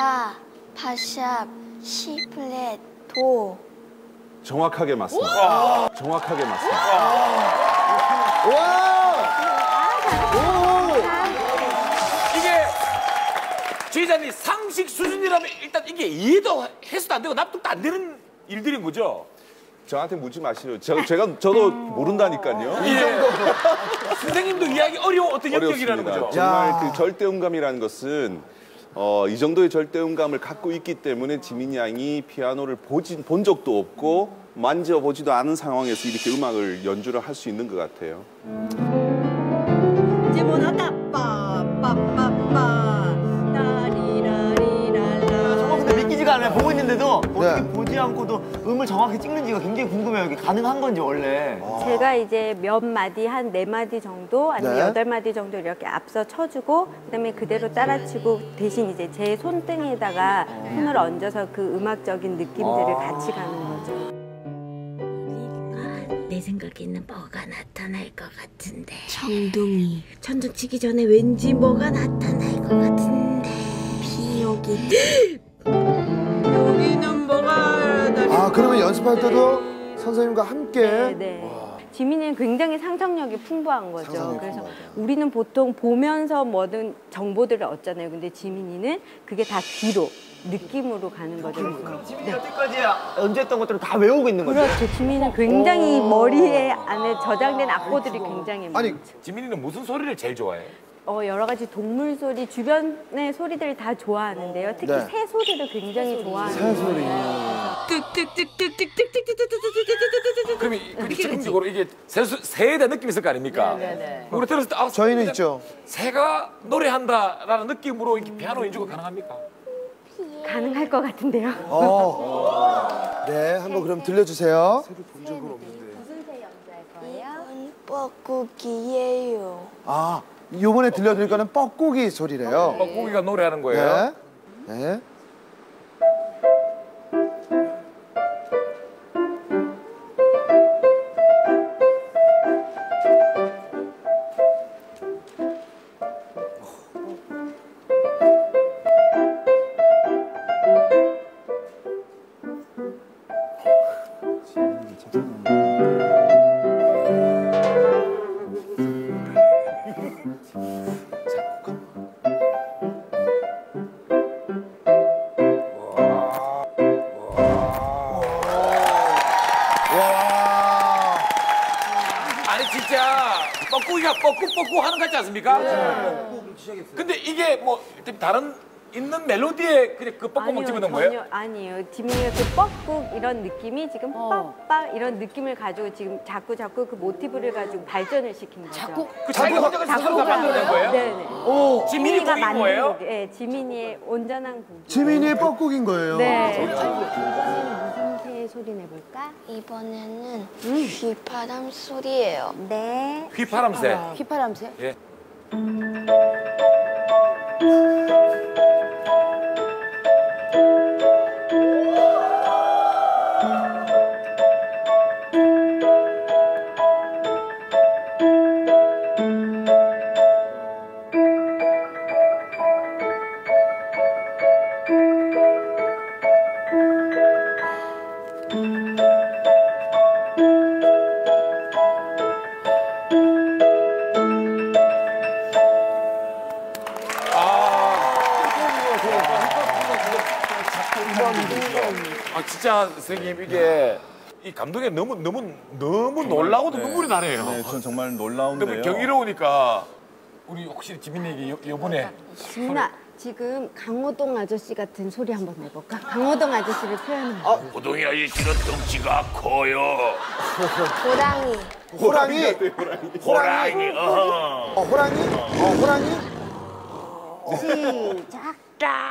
파, 파샵, 시 플랫, 도. 정확하게 맞습니다. 정확하게 맞습니다. 이게 지휘자님 상식 수준이라면 일단 이게 이해도 해서도 안 되고 납득도 안 되는 일들인 거죠. 저한테 묻지 마시죠. 저, 제가 저도 모른다니까요. 예. 선생님도 이해하기 어려운 어떤 영역이라는 어렵습니다. 거죠. 정말 그 절대 음감이라는 것은 어, 이 정도의 절대음감을 갖고 있기 때문에 지민 양이 피아노를 보진, 본 적도 없고 만져보지도 않은 상황에서 이렇게 음악을 연주를 할 수 있는 것 같아요. 이제 뭐 나다 빠빠빠빠 따리라리랄라 정말 근데 믿기지가 않아요. 보고 있는데도 어떻게 네. 보지 않고도 음을 정확히 찍는지가 굉장히 궁금해요. 이게 가능한 건지 원래. 제가 이제 몇 마디 한 네 마디 정도 아니면 네. 여덟 마디 정도 이렇게 앞서 쳐주고 그다음에 그대로 따라치고 대신 이제 제 손등에다가 손을 얹어서 그 음악적인 느낌들을 같이 가는 거죠. 내 생각에는 뭐가 나타날 것 같은데 정둥이, 천둥 치기 전에 왠지 뭐가 나타날 것 같은데 비 오기, 연습할 때도 선생님과 함께 네, 네. 지민이는 굉장히 상상력이 풍부한 거죠. 그래서 풍부하죠. 우리는 보통 보면서 뭐든 정보들을 얻잖아요. 근데 지민이는 그게 다 귀로 느낌으로 가는 거죠. 지민이 여태까지 연주했던 것들을 다 외우고 있는 거죠. 그렇죠. 지민이는 굉장히 머리에 안에 저장된 악보들이 굉장히 아니 많죠. 지민이는 무슨 소리를 제일 좋아해? 어, 여러 가지 동물 소리, 주변의 소리들을 다 좋아하는데요. 특히 네. 새 소리를 굉장히 좋아하는 새소리 그러면 이- 그 즉흥적으로 이게 새, 새에 대한 느낌이 있을 거 아닙니까? 우리 들었을 때 아, 저희는 있죠. 새가 노래한다라는 느낌으로 이렇게 피아노 연주가 가능합니까? 가능할 것 같은데요. 어. 네, 한번 그럼 들려주세요. 이건 뻐꾸기예요. 아, 요번에 들려드릴 거는 뻐꾸기 소리래요. 뻐꾸기가 노래하는 거예요. 네. 네. 아니 진짜 뻐꾸기가 뻐꾸뻐꾸 하는 것 같지 않습니까? 근데 이게 뭐 다른 있는 멜로디에 그냥 그 뻐꾸만 집어넣은 거예요? 전혀 아니에요. 지민이가 그 뻑국 이런 느낌이 지금 뻑빠 이런 느낌을 가지고 지금 자꾸 자꾸 그 모티브를 가지고 발전을 시킨 거죠. 자꾸 그 자기가 혼자 스스로 다 만들어낸 거예요? 네네. 지민이 곡인 거예요? 곡, 예, 지민이의 온전한 곡. 지민이의 뻐꾸기인 거예요. 네. 이번에는 무슨 새 소리 내볼까? 이번에는 휘파람 소리예요. 네. 휘파람새. 휘파람새. 예. 아 진짜 선생님 이게 이 감독이 너무 너무 너무 놀라고도 눈물이 나네요. 네, 전 정말 너무 놀라운데요. 경이로우니까 우리 혹시 지민이에게 요- 요번에 지민아, 지금 강호동 아저씨 같은 소리 한번 내볼까? 강호동 아저씨를 표현해. 호동이 아저씨는 덩치가 커요. 호랑이, 호랑이. 호랑이. 어허. 어, 호랑이? 어, 호랑이? 시작.